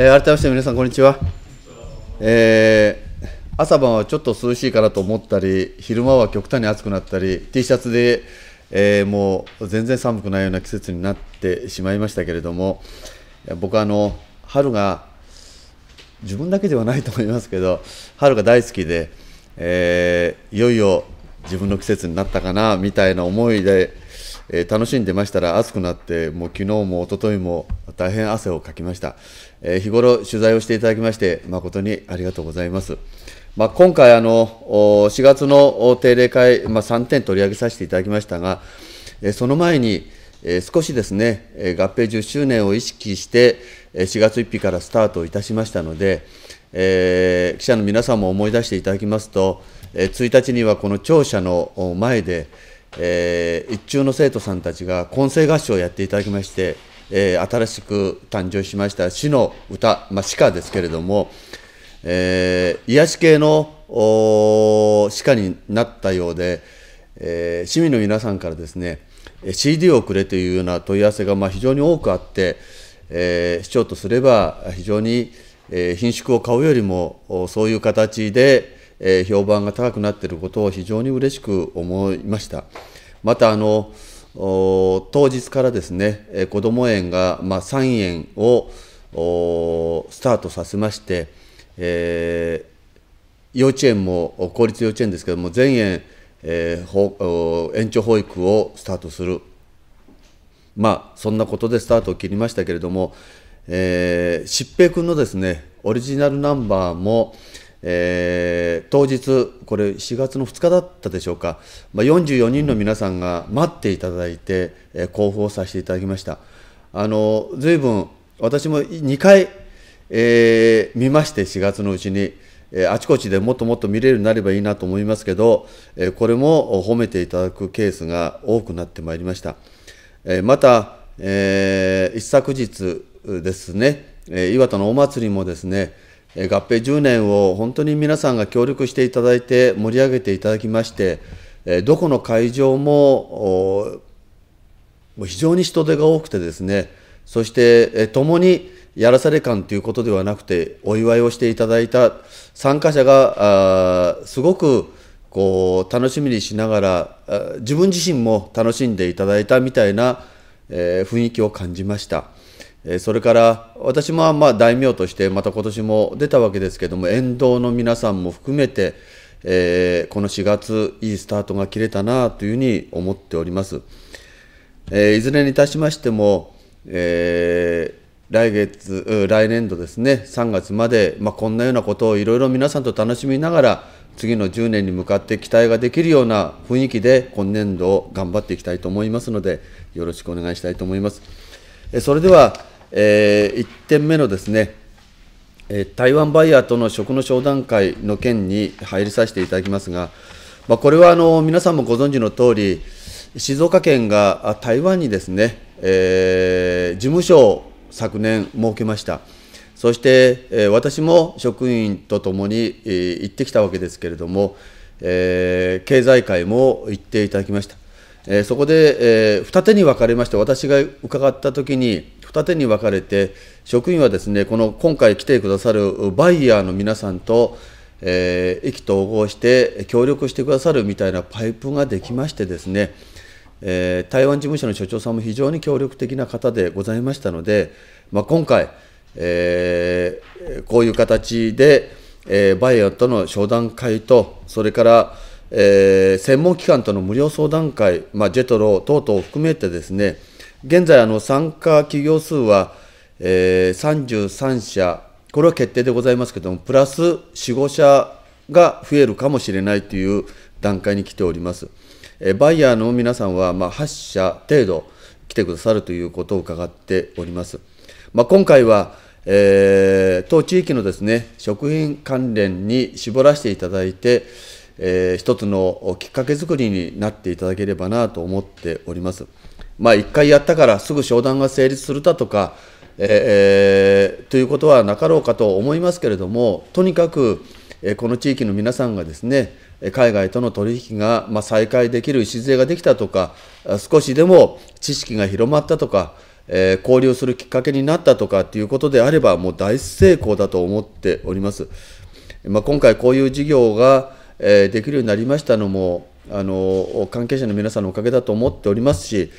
えー、改めまして皆さんこんにちは、えー、朝晩はちょっと涼しいかなと思ったり昼間は極端に暑くなったり T シャツで、えー、もう全然寒くないような季節になってしまいましたけれども僕はあの春が自分だけではないと思いますけど春が大好きで、え、いよいよ自分の季節になったかなみたいな思いで、えー、楽しんでましたら暑くなってもう昨日も一昨日も大変汗をかきました、えー、日頃取材をしていただきまして誠にありがとうございます。まあ、今回あの、4月の定例会、まあ、3点取り上げさせていただきましたが、その前に、少しですね、合併10周年を意識して、4月1日からスタートいたしましたので、えー、記者の皆さんも思い出していただきますと、1日にはこの庁舎の前で、えー、一中の生徒さんたちが混声合唱をやっていただきまして、えー、新しく誕生しました詩の歌、まあ、詩歌ですけれども、えー、癒し系の詩歌になったようで、えー、市民の皆さんからですね CD をくれというような問い合わせがまあ非常に多くあって、えー、市長とすれば非常に、えー、品種を買うよりもそういう形で、えー、評判が高くなっていることを非常に嬉しく思いました。またあの当日からですねえ、こども園が、まあ、3園をスタートさせまして、えー、幼稚園も公立幼稚園ですけれども全園、えー、延長保育をスタートするまあそんなことでスタートを切りましたけれども、えー、疾平君のですねオリジナルナンバーも、えー、当日これ4月の2日だったでしょうか、まあ、44人の皆さんが待っていただいて、えー、交付をさせていただきました。あの随分私も2回えー、見まして4月のうちに、えー、あちこちでもっともっと見れるようになればいいなと思いますけど、えー、これも褒めていただくケースが多くなってまいりました、えー、また、えー、一昨日ですね、えー、岩田のお祭りもですね合併10年を本当に皆さんが協力していただいて盛り上げていただきましてどこの会場も非常に人手が多くてですねそして共にやらされ感ということではなくてお祝いをしていただいた参加者がすごくこう楽しみにしながら自分自身も楽しんでいただいたみたいな、え、雰囲気を感じました。それから私もまあ大名としてまた今年も出たわけですけども沿道の皆さんも含めて、え、この4月いいスタートが切れたなというふうに思っております。えー、いずれにいたしましても、えー来月、来年度ですね、3月まで、まあ、こんなようなことをいろいろ皆さんと楽しみながら、次の10年に向かって期待ができるような雰囲気で、今年度を頑張っていきたいと思いますので、よろしくお願いしたいと思います。それでは、えー、1点目のですね、台湾バイヤーとの食の商談会の件に入りさせていただきますが、まあ、これはあの皆さんもご存知の通り、静岡県が台湾にですね、えー、事務所を昨年設けました。そして、えー、私も職員とともに、えー、行ってきたわけですけれども、えー、経済界も行っていただきました。えー、そこで、えー、二手に分かれまして、私が伺ったときに、二手に分かれて、職員はですね、この今回来てくださるバイヤーの皆さんと、えー、意気投合して協力してくださるみたいなパイプができましてですね、えー、台湾事務所の所長さんも非常に協力的な方でございましたので、まあ、今回、えー、こういう形で、えー、バイヤーとの商談会と、それから、えー、専門機関との無料相談会、まあ、ジェトロ等々を含めてですね、現在、あの参加企業数は、えー、33社、これは決定でございますけれども、プラス4、5社が増えるかもしれないという段階に来ております。バイヤーの皆さんはま8社程度来てくださるということを伺っております。まあ、今回は、えー、当地域のですね食品関連に絞らせていただいて、えー、一つのきっかけ作りになっていただければなと思っております。まあ、1回やったからすぐ商談が成立するだとか、えー、ということはなかろうかと思いますけれども、とにかく、えこの地域の皆さんがですね、海外との取引がま再開できる礎ができたとか、少しでも知識が広まったとか、え、交流するきっかけになったとかっていうことであれば、もう大成功だと思っております。まあ、今回、こういう事業が、え、できるようになりましたのも、あの関係者の皆さんのおかげだと思っておりますし、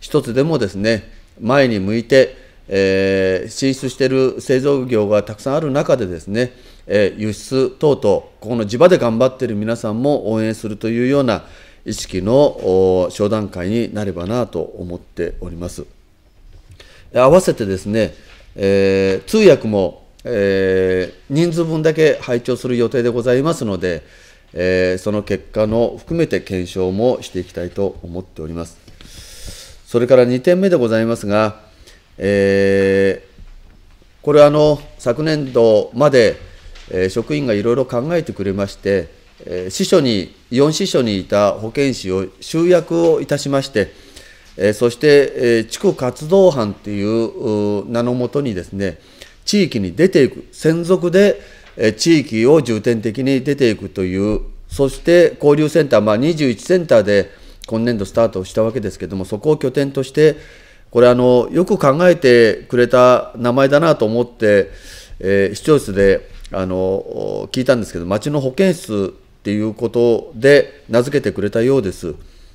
一つでもですね、前に向いて、えー、進出している製造業がたくさんある中でですね、えー、輸出等々、ここの地場で頑張っている皆さんも応援するというような意識の商談会になればなと思っております。合わせてですね、えー、通訳も、えー、人数分だけ拝聴する予定でございますので、えー、その結果の含めて検証もしていきたいと思っております。それから2点目でございますが、えー、これはあの昨年度まで、えー、職員がいろいろ考えてくれまして、えー、支所に、4支所にいた保健師を集約をいたしまして、えー、そして、えー、地区活動班という名のもとにですね、地域に出ていく、専属で、えー、地域を重点的に出ていくという、そして交流センター、まあ、21センターで今年度スタートしたわけですけれども、そこを拠点として、これあの、よく考えてくれた名前だなと思って、えー、視聴室であの聞いたんですけど、町の保健室っていうことで名付けてくれたようです。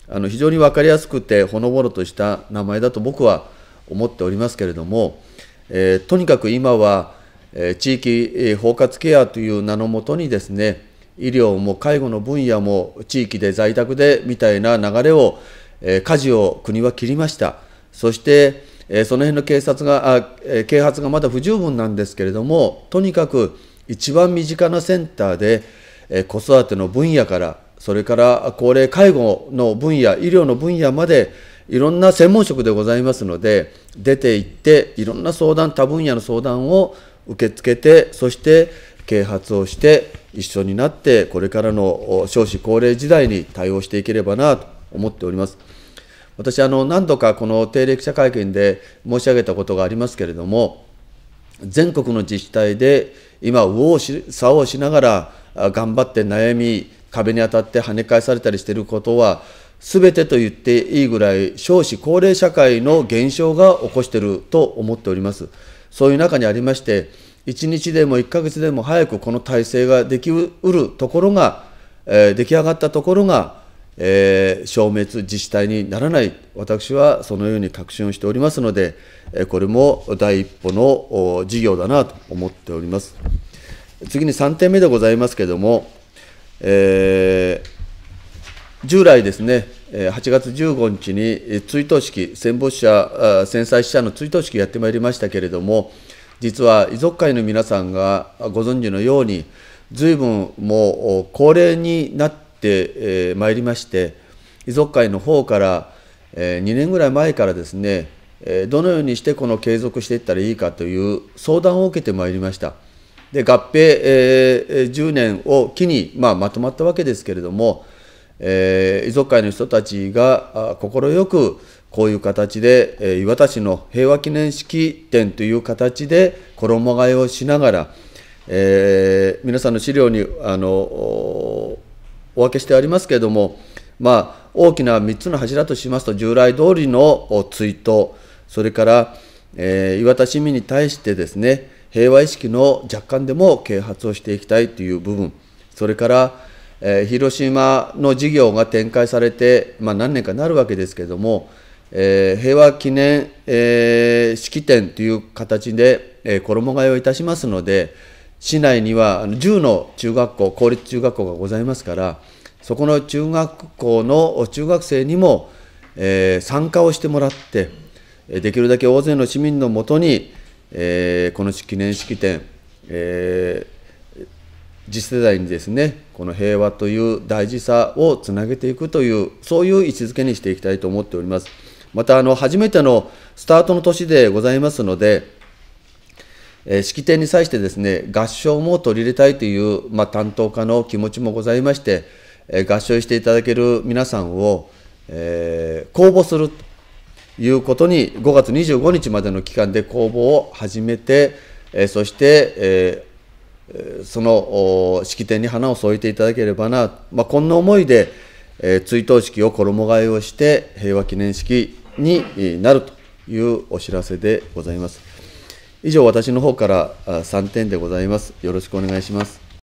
あの非常に分かりやすくて、ほのぼのとした名前だと僕は思っておりますけれども、えー、とにかく今は、えー、地域包括ケアという名のもとにですね、医療も介護の分野も地域で在宅でみたいな流れを、えー、舵を国は切りました。そして、えその辺の警察があ、え啓発がまだ不十分なんですけれども、とにかく一番身近なセンターで、え子育ての分野から、それから高齢介護の分野、医療の分野まで、いろんな専門職でございますので、出て行って、いろんな相談、多分野の相談を受け付けて、そして啓発をして、一緒になって、これからの少子高齢時代に対応していければなと思っております。私あの何度かこの定例記者会見で申し上げたことがありますけれども全国の自治体で今右往左往しながら頑張って悩み壁に当たって跳ね返されたりしていることは全てと言っていいぐらい少子高齢社会の減少が起こしていると思っておりますそういう中にありまして1日でも1ヶ月でも早くこの体制ができうるところが、えー、出来上がったところがえー、消滅自治体にならない、私はそのように確信をしておりますので、これも第一歩の事業だなと思っております。次に3点目でございますけれども、えー、従来ですね、8月15日に追悼式、戦没者、戦災死者の追悼式やってまいりましたけれども、実は遺族会の皆さんがご存知のように、ずいぶんもう高齢になってまいりまして遺族会の方から2年ぐらい前からですねどのようにしてこの継続していったらいいかという相談を受けてまいりました。で合併、え、10年を機に、まあ、まとまったわけですけれども、えー、遺族会の人たちが快くこういう形で、えー、岩田市の平和記念式典という形で衣替えをしながら、えー、皆さんの資料にあのお分けしてありますけれども、まあ、大きな3つの柱としますと、従来通りの追悼、それから、えー、岩田市民に対してですね、平和意識の若干でも啓発をしていきたいという部分、それから、え、広島の事業が展開されて、まあ、何年かなるわけですけれども、えー、平和記念、えー、式典という形で、えー、衣替えをいたしますので、市内には10の中学校、公立中学校がございますから、そこの中学校の中学生にも、えー、参加をしてもらって、できるだけ大勢の市民のもとに、えー、この記念式典、えー、次世代にですね、この平和という大事さをつなげていくという、そういう位置づけにしていきたいと思っております。また、あの初めてのスタートの年でございますので、え式典に際してですね、合唱も取り入れたいという、まあ、担当家の気持ちもございまして、え合唱していただける皆さんを、えー、公募するということに、5月25日までの期間で公募を始めて、えそして、えー、その式典に花を添えていただければな、まあ、こんな思いで、え追悼式を衣替えをして、平和記念式になるというお知らせでございます。以上、私の方から3点でございます。よろしくお願いします。